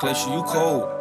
Glacier, you cold.